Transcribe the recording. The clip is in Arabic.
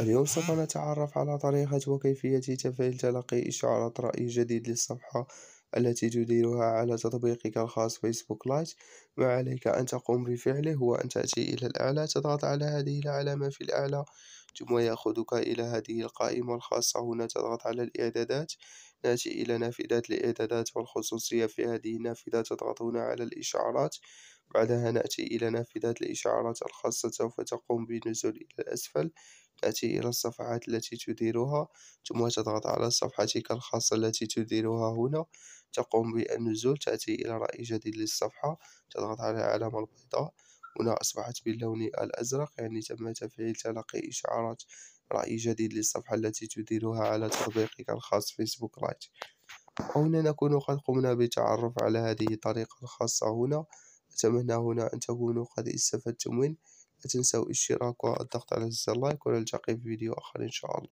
اليوم سوف نتعرف على طريقة وكيفية تفعيل تلقي إشعارات رأي جديد للصفحة التي تديرها على تطبيقك الخاص فيسبوك لايت ما عليك أن تقوم بفعله هو أن تأتي إلى الأعلى. تضغط على هذه العلامة في الأعلى ثم يأخذك إلى هذه القائمة الخاصة. هنا تضغط على الإعدادات. نأتي إلى نافذة الإعدادات والخصوصية في هذه النافذة. تضغط هنا على الإشعارات. بعدها نأتي إلى نافذة الإشعارات الخاصة. سوف تقوم بالنزول إلى الأسفل. تأتي إلى الصفحات التي تديرها ثم تضغط على صفحتك الخاصة التي تديرها هنا. تقوم بالنزول تأتي إلى رأي جديد للصفحة تضغط على العلامة البيضاء. هنا أصبحت باللون الأزرق يعني تم تفعيل تلقي إشعارات رأي جديد للصفحة التي تديرها على تطبيقك الخاص فيسبوك لايت وهنا نكون قد قمنا بالتعرف على هذه الطريقة الخاصة هنا. أتمنى هنا أن تكونوا قد استفدتم منه. لا تنسوا الاشتراك والضغط على زر لايك ونلتقي في فيديو آخر إن شاء الله.